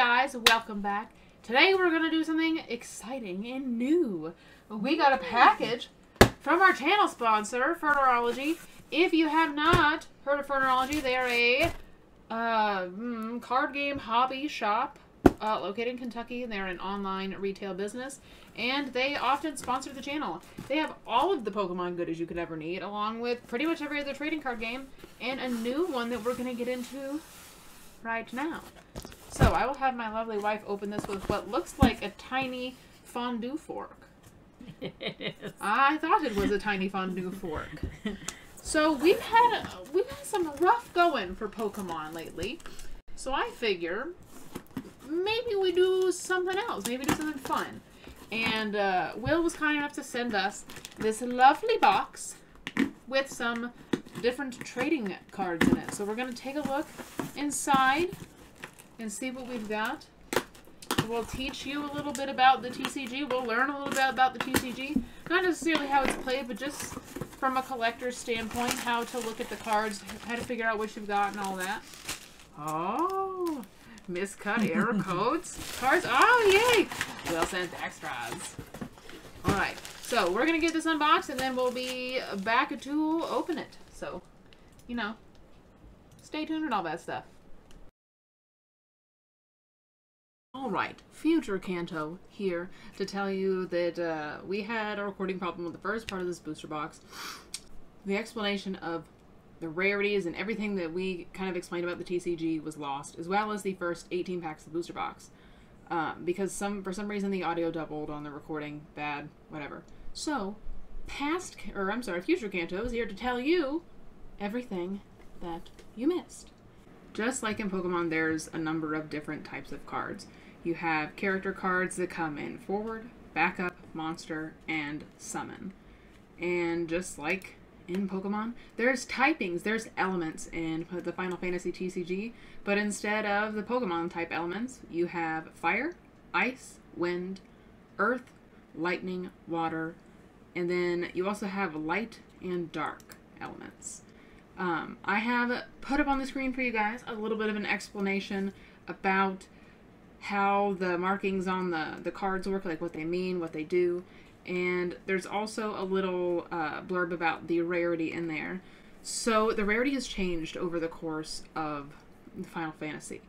guys, welcome back. Today we're going to do something exciting and new. We got a package from our channel sponsor, Furnerology. If you have not heard of Furnerology, they are a uh, mm, card game hobby shop uh, located in Kentucky. They're an online retail business, and they often sponsor the channel. They have all of the Pokemon goodies you could ever need, along with pretty much every other trading card game, and a new one that we're going to get into right now. So I will have my lovely wife open this with what looks like a tiny fondue fork. I thought it was a tiny fondue fork. So we've had we've had some rough going for Pokemon lately. So I figure maybe we do something else. Maybe do something fun. And uh, Will was kind enough to send us this lovely box with some different trading cards in it. So we're going to take a look inside and see what we've got. We'll teach you a little bit about the TCG. We'll learn a little bit about the TCG. Not necessarily how it's played, but just from a collector's standpoint, how to look at the cards, how to figure out what you've got and all that. Oh, miscut error codes. Cards. Oh, yay! Will sent extras. All right. So we're going to get this unboxed, and then we'll be back to open it. So, you know, stay tuned and all that stuff. Alright, Future Kanto here to tell you that uh, we had a recording problem with the first part of this booster box. The explanation of the rarities and everything that we kind of explained about the TCG was lost, as well as the first 18 packs of the booster box. Um, because some for some reason the audio doubled on the recording, bad, whatever. So, past, or I'm sorry, Future Kanto is here to tell you everything that you missed. Just like in Pokemon, there's a number of different types of cards. You have character cards that come in forward, backup, monster, and summon. And just like in Pokemon, there's typings, there's elements in the Final Fantasy TCG, but instead of the Pokemon type elements, you have fire, ice, wind, earth, lightning, water, and then you also have light and dark elements. Um, I have put up on the screen for you guys a little bit of an explanation about how the markings on the, the cards work, like what they mean, what they do. And there's also a little uh, blurb about the rarity in there. So the rarity has changed over the course of Final Fantasy.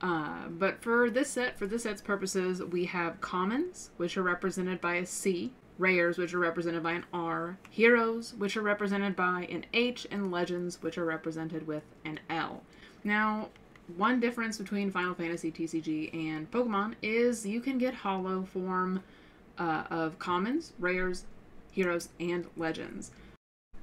Uh, but for this set, for this set's purposes, we have commons, which are represented by a C, rares, which are represented by an R, heroes, which are represented by an H, and legends, which are represented with an L. Now, one difference between Final Fantasy TCG and Pokemon is you can get hollow form uh, of commons, rares, heroes, and legends.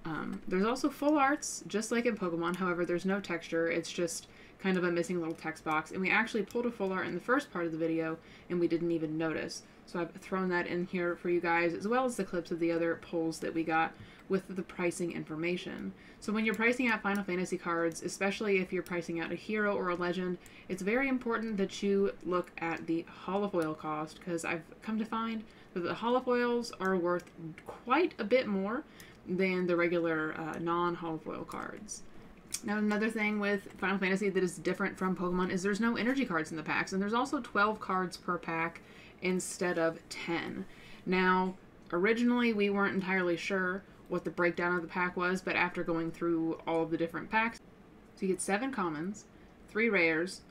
Um, there's also full arts, just like in Pokemon, however, there's no texture, it's just kind of a missing little text box, and we actually pulled a full art in the first part of the video, and we didn't even notice. So I've thrown that in here for you guys, as well as the clips of the other pulls that we got with the pricing information. So when you're pricing out Final Fantasy cards, especially if you're pricing out a hero or a legend, it's very important that you look at the holofoil cost, because I've come to find that the holofoils are worth quite a bit more than the regular uh, non-holofoil cards. Now, another thing with Final Fantasy that is different from Pokemon is there's no energy cards in the packs, and there's also 12 cards per pack instead of 10. Now, originally we weren't entirely sure what the breakdown of the pack was, but after going through all of the different packs, so you get seven commons, three rares,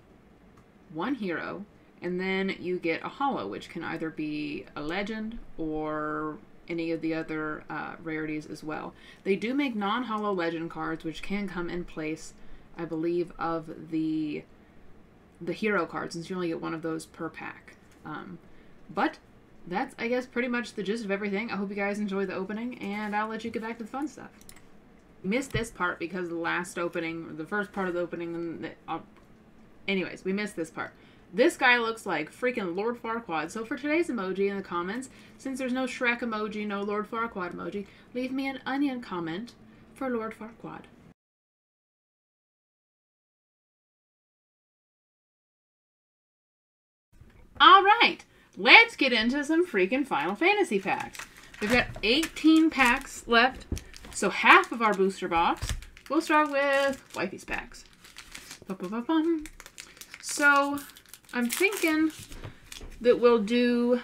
one hero, and then you get a hollow, which can either be a legend or any of the other uh, rarities as well. They do make non hollow legend cards, which can come in place, I believe, of the the hero cards, since you only get one of those per pack. Um, but that's, I guess, pretty much the gist of everything. I hope you guys enjoy the opening, and I'll let you get back to the fun stuff. Missed this part because the last opening, the first part of the opening, and the, uh, anyways, we missed this part. This guy looks like freaking Lord Farquaad. So for today's emoji in the comments, since there's no Shrek emoji, no Lord Farquaad emoji, leave me an onion comment for Lord Farquaad. All right, let's get into some freaking Final Fantasy packs. We've got 18 packs left, so half of our booster box. We'll start with Wifey's packs. Ba -ba -ba so, I'm thinking that we'll do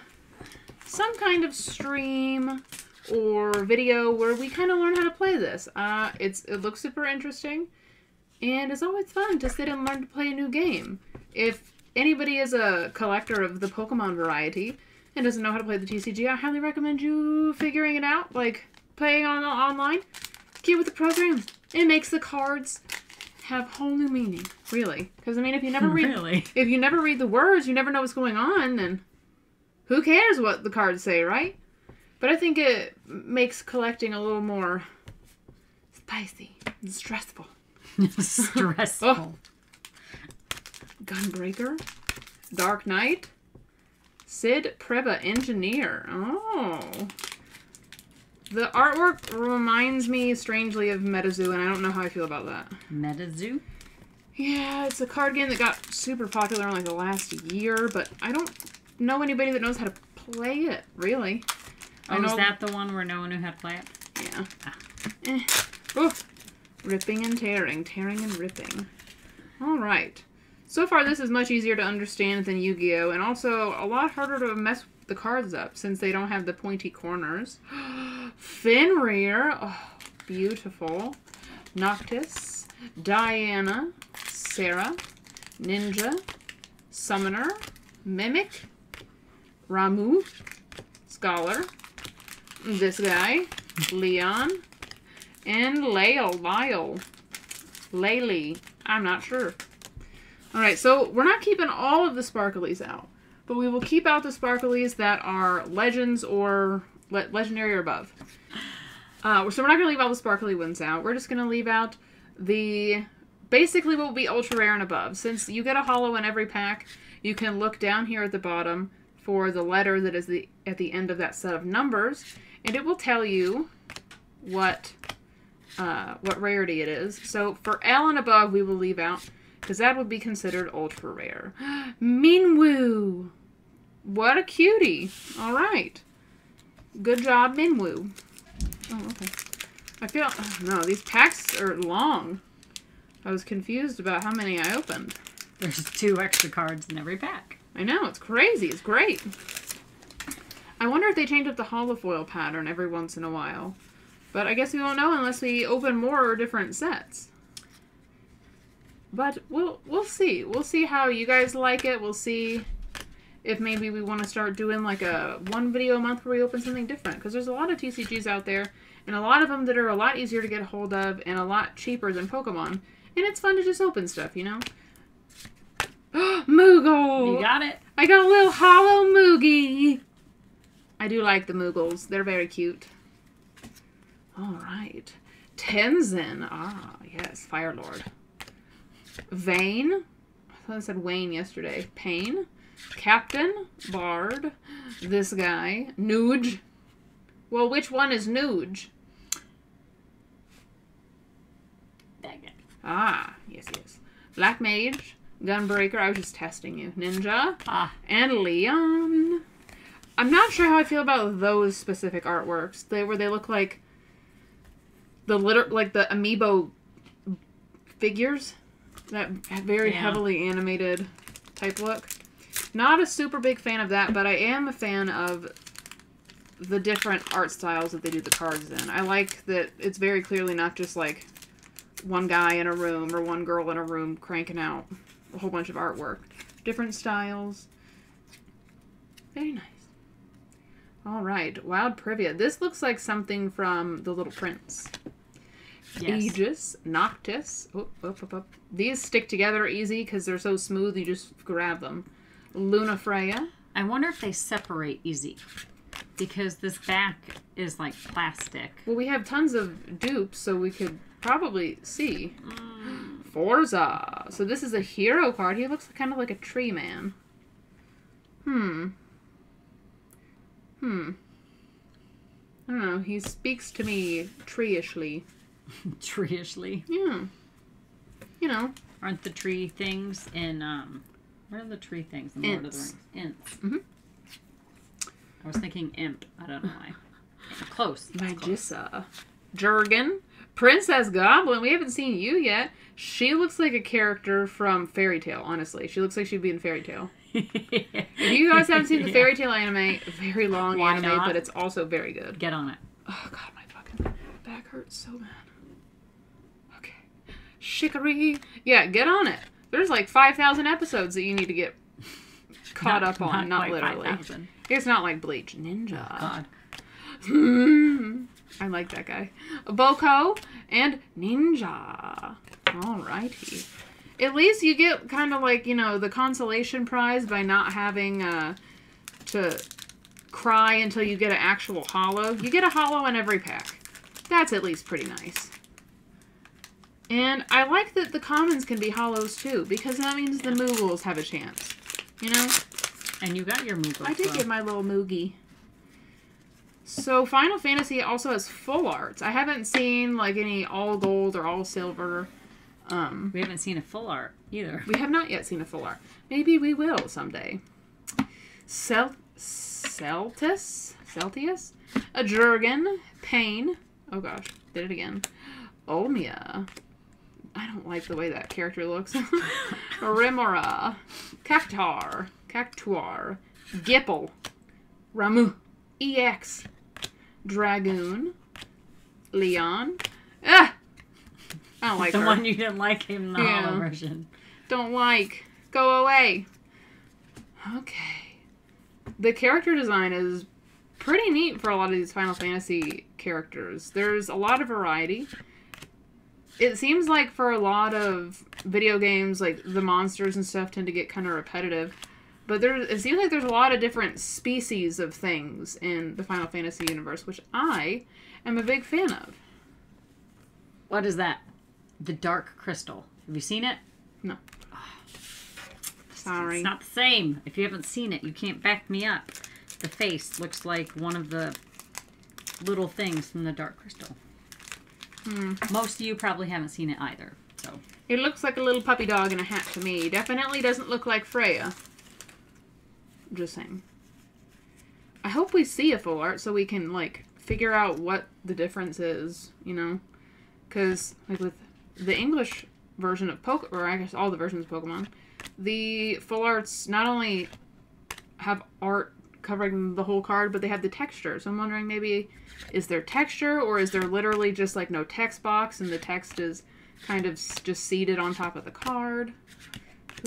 some kind of stream or video where we kind of learn how to play this. Uh, it's it looks super interesting, and it's always fun to sit and learn to play a new game. If anybody is a collector of the Pokemon variety and doesn't know how to play the TCG, I highly recommend you figuring it out, like playing on online. Get with the program. It makes the cards have whole new meaning, really. Because I mean, if you never read, Really? if you never read the words, you never know what's going on, and who cares what the cards say, right? But I think it makes collecting a little more spicy and stressful. Stressful. Oh. Gunbreaker, Dark Knight, Sid Preba Engineer. Oh. The artwork reminds me strangely of MetaZoo, and I don't know how I feel about that. Metazoo? Yeah, it's a card game that got super popular in like the last year, but I don't know anybody that knows how to play it, really. I Oh, know is that the one where no one knew how to play it? Yeah. Eh. Oof. Ripping and tearing, tearing and ripping. All right. So far, this is much easier to understand than Yu-Gi-Oh, and also a lot harder to mess the cards up since they don't have the pointy corners. Fenrir, oh, beautiful. Noctis, Diana, Sarah, Ninja, Summoner, Mimic, Ramuh, Scholar, this guy, Leon, and Lyle, Lyle, Laylee. I'm not sure. All right, so we're not keeping all of the sparklies out, but we will keep out the sparklies that are legends or le- legendary or above. Uh, so we're not going to leave all the sparkly ones out. We're just going to leave out the basically what will be ultra rare and above. Since you get a hollow in every pack, you can look down here at the bottom for the letter that is the at the end of that set of numbers, and it will tell you what uh, what rarity it is. So for L and above, we will leave out because that would be considered ultra rare. Minwu, what a cutie! All right, good job, Minwu. Oh, okay. I feel oh, no, these packs are long. I was confused about how many I opened. There's two extra cards in every pack. I know, it's crazy. It's great. I wonder if they change up the holofoil pattern every once in a while. But I guess we won't know unless we open more or different sets. But we'll we'll see. We'll see how you guys like it. We'll see if maybe we want to start doing like a one video a month where we open something different because there's a lot of TCGs out there and a lot of them that are a lot easier to get a hold of and a lot cheaper than Pokemon. And it's fun to just open stuff, you know? Moogle! You got it? I got a little hollow Moogie. I do like the Moogles. They're very cute. All right. Tenzin. Ah, yes. Fire Lord. Vayne. I thought I said Wayne yesterday. Pain. Captain. Bard. This guy. Nuge. Well, which one is Nuge? That guy. Ah, yes, yes. Black Mage. Gunbreaker. I was just testing you. Ninja. Ah, and Leon. I'm not sure how I feel about those specific artworks. They where they look like the liter like the amiibo figures that very Yeah. heavily animated type look. Not a super big fan of that, but I am a fan of the different art styles that they do the cards in. I like that it's very clearly not just like one guy in a room or one girl in a room cranking out a whole bunch of artwork. Different styles. Very nice. All right, Wild Privia. This looks like something from The Little Prince. Yes. Aegis, Noctis. Oh. These stick together easy because they're so smooth. You just grab them. Lunafreya. I wonder if they separate easy. Because this back is like plastic. Well, we have tons of dupes, so we could probably see. Forza. So this is a hero card. He looks kind of like a tree man. Hmm. Hmm. I don't know. He speaks to me tree-ishly. Treeishly. Yeah. You know. Aren't the tree things in um what are the tree things in Lord of the Rings? Ents. Mhm. I was thinking imp. I don't know why. Close. Magissa. Jurgen. Princess Goblin. We haven't seen you yet. She looks like a character from Fairy Tail. Honestly, she looks like she'd be in Fairy Tail. If you guys haven't seen the Fairy Tail anime, very long Why anime, not? but it's also very good. Get on it. Oh god, my fucking back hurts so bad. Shikari. Yeah, get on it. There's like 5,000 episodes that you need to get caught Not- up on. Not, quite literally. 5,000. It's not like Bleach. Ninja. God. I like that guy. Boko and Ninja. Alrighty. At least you get kind of like, you know, the consolation prize by not having uh, to cry until you get an actual hollow. You get a hollow in every pack. That's at least pretty nice. And I like that the commons can be hollows too, because that means the Moogles have a chance. You know? And you got your move. I did get my little Moogie. So Final Fantasy also has full arts. I haven't seen like any all gold or all silver. Um, We haven't seen a full art either. we have not yet seen a full art. Maybe we will someday. Cel- Celtus? Celtius? A Jurgen. Pain. Oh gosh, did it again. Olmia. I don't like the way that character looks. Remora. Cactar. Cactuar. Gipple. Ramuh. EX. Dragoon. Leon. Ah! I don't like the her. one you didn't like him in the Yeah. hollow version. Don't like. Go away. Okay. The character design is pretty neat for a lot of these Final Fantasy characters. There's a lot of variety. It seems like for a lot of video games, like the monsters and stuff tend to get kind of repetitive. But there, it seems like there's a lot of different species of things in the Final Fantasy universe, which I am a big fan of. What is that? The Dark Crystal. Have you seen it? No. Ah. Sorry. It's not the same. If you haven't seen it, you can't back me up. The face looks like one of the little things from the Dark Crystal. Hmm. Most of you probably haven't seen it either. So It looks like a little puppy dog in a hat to me. Definitely doesn't look like Freya. Just saying. I hope we see a full art so we can like figure out what the difference is, you know? Cuz like with the English version of Poke or I guess all the versions of Pokemon, the full arts not only have art covering the whole card, but they have the texture. So I'm wondering maybe is there texture or is there literally just like no text box and the text is kind of just seated on top of the card?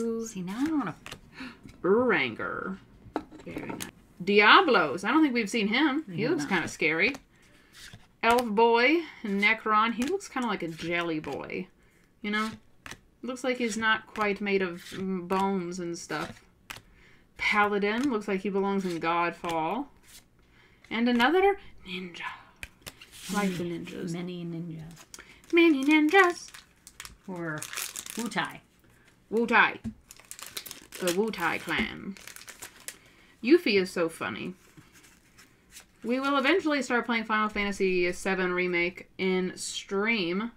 Ooh, see now I want to. Uranger. Very nice. Diablos. I don't think we've seen him. He looks kind of scary. Elf boy, Necron. He looks kind of like a jelly boy. You know? Looks like he's not quite made of mm, bones and stuff. Paladin. Looks like he belongs in Godfall. And another ninja. Like the ninjas. Many ninjas. Many ninjas. Or Wutai. Wu Tai. The Wu Tai clan. Yuffie is so funny. We will eventually start playing Final Fantasy VII Remake in stream.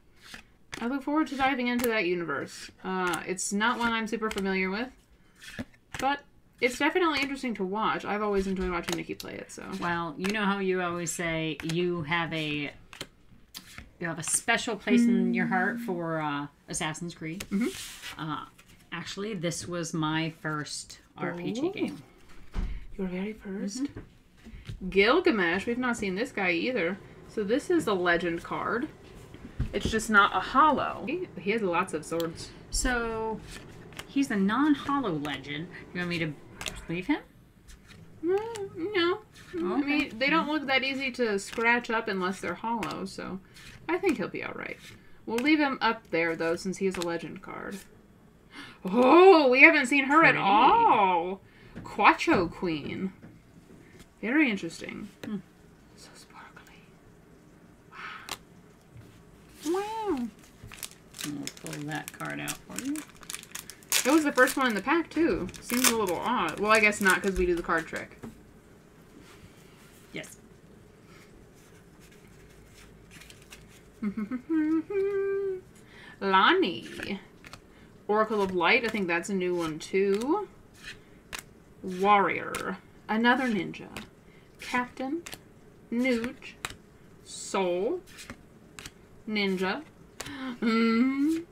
I look forward to diving into that universe. Uh, it's not one I'm super familiar with, but it's definitely interesting to watch. I've always enjoyed watching Nikki play it, so. Well, you know how you always say you have a you have a special place in your heart for uh, Assassin's Creed. Mhm. Uh, actually, this was my first RPG Oh. game. Your very 1st Gilgamesh. We've not seen this guy either. So this is a legend card. It's just not a hollow. He, he has lots of swords. So he's a non-hollow legend. You want me to leave him? Mm, no. I mean, they don't look that easy to scratch up unless they're hollow, so I think he'll be alright. We'll leave him up there, though, since he's a legend card. Oh, we haven't seen her at all. Quacho Queen. Very interesting. Hmm. So sparkly. Wow. Wow. And We'll pull that card out for you. It was the first one in the pack, too. Seems a little odd. Well, I guess not, because we do the card trick. Yes. Lani. Oracle of Light, I think that's a new one too. Warrior. Another ninja. Captain. Nuge. Soul. Ninja. Mm.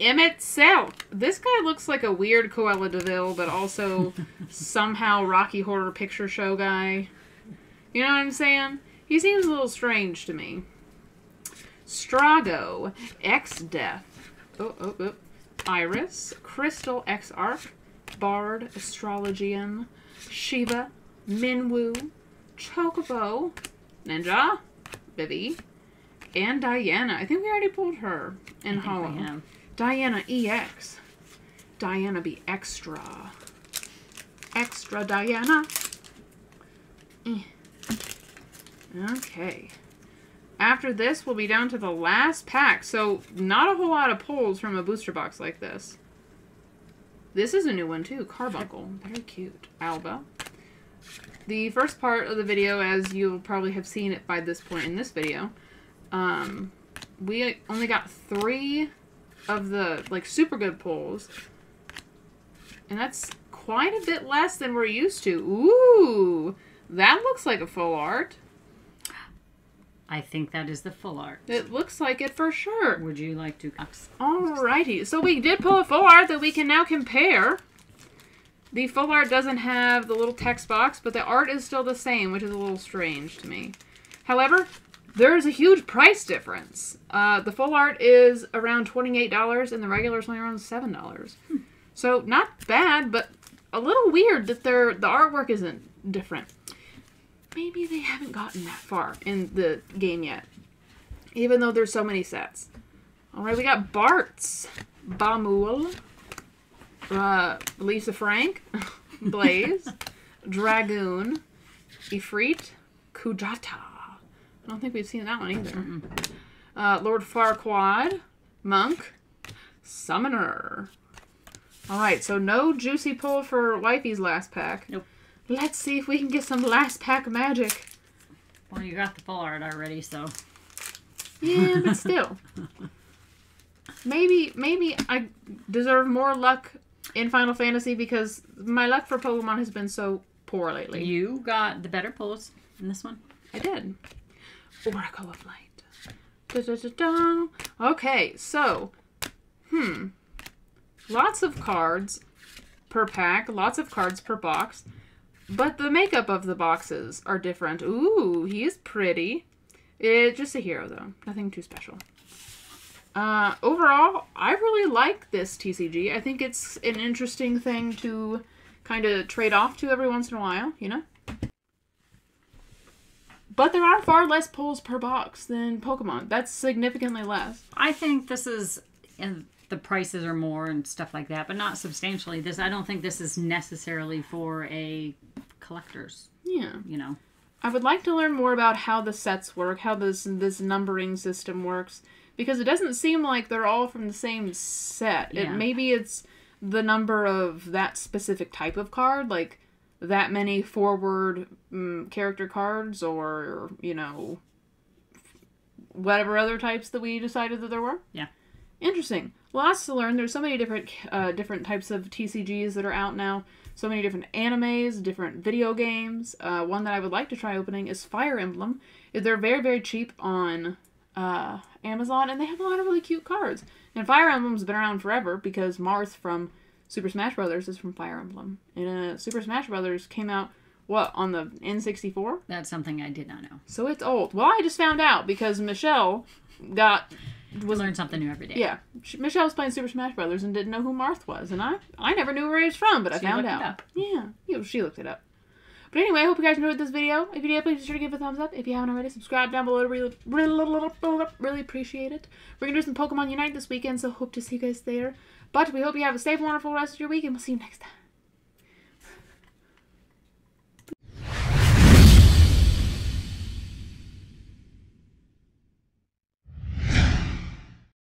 Emet-Selch. This guy looks like a weird Cruella de Vil, but also somehow Rocky Horror Picture Show guy. You know what I'm saying? He seems a little strange to me. Strago, Exdeath. Oh, oh, oh. Iris, Crystal Exarch, Bard, Astrologian, Shiva, Minwu, Chocobo, Ninja, Vivi, and Diana. I think we already pulled her in Hollow. Diana EX. Diana be extra. Extra Diana. Eh. Okay. After this, we'll be down to the last pack. So, not a whole lot of pulls from a booster box like this. This is a new one, too. Carbuncle. Very cute. Alba. The first part of the video, as you'll probably have seen it by this point in this video, um, we only got three of the, like, super good pulls. And that's quite a bit less than we're used to. Ooh! That looks like a full art. I think that is the full art. It looks like it for sure. Would you like to? Alrighty, so we did pull a full art that we can now compare. The full art doesn't have the little text box, but the art is still the same, which is a little strange to me. However, there is a huge price difference. Uh, the full art is around $28 and the regular is only around $7. So not bad, but a little weird that their the artwork isn't different. Maybe they haven't gotten that far in the game yet. Even though there's so many sets. Alright, we got Bartz, Bamul, uh, Lisa Frank, Blaze, Dragoon, Ifrit, Kujata. I don't think we've seen that one either. Uh, Lord Farquaad, Monk, Summoner. Alright, so no juicy pull for Wifey's last pack. Nope. Let's see if we can get some last pack magic. Well, you got the full art already, so. Yeah, but still. maybe maybe I deserve more luck in Final Fantasy because my luck for Pokemon has been so poor lately. You got the better pulls in this one. I did. Oracle of Light. Da-da-da-da. Okay, so, hmm. Lots of cards per pack, lots of cards per box, but the makeup of the boxes are different. Ooh, he is pretty. It, just a hero, though. Nothing too special. Uh, overall, I really like this TCG. I think it's an interesting thing to kind of trade off to every once in a while, you know? But there are far less pulls per box than Pokemon. That's significantly less. I think this is, and the prices are more and stuff like that, but not substantially. This I don't think this is necessarily for a collector's. Yeah. You know. I would like to learn more about how the sets work, how this this numbering system works, because it doesn't seem like they're all from the same set. It Yeah. maybe it's the number of that specific type of card, like that many forward mm, character cards, or you know, whatever other types that we decided that there were. Yeah. Interesting. Lots to learn. There's so many different uh, different types of TCGs that are out now. So many different animes, different video games. Uh, one that I would like to try opening is Fire Emblem. They're very very cheap on uh, Amazon, and they have a lot of really cute cards. And Fire Emblem's been around forever because Marth from Super Smash Brothers is from Fire Emblem. And uh, Super Smash Brothers came out what on the N64. That's something I did not know. So it's old. Well, I just found out because Michelle got We learn something new every day. yeah, she, Michelle was playing Super Smash Brothers and didn't know who Marth was, and I I never knew where he was from, but I She found out. up. Yeah, you know, she looked it up. But anyway, I hope you guys enjoyed this video. If you did, please be sure to give it a thumbs up. If you haven't already, subscribe down below. Really, really, really, really appreciate it. We're gonna do some Pokemon Unite this weekend, so hope to see you guys there. But we hope you have a safe, wonderful rest of your week, and we'll see you next time.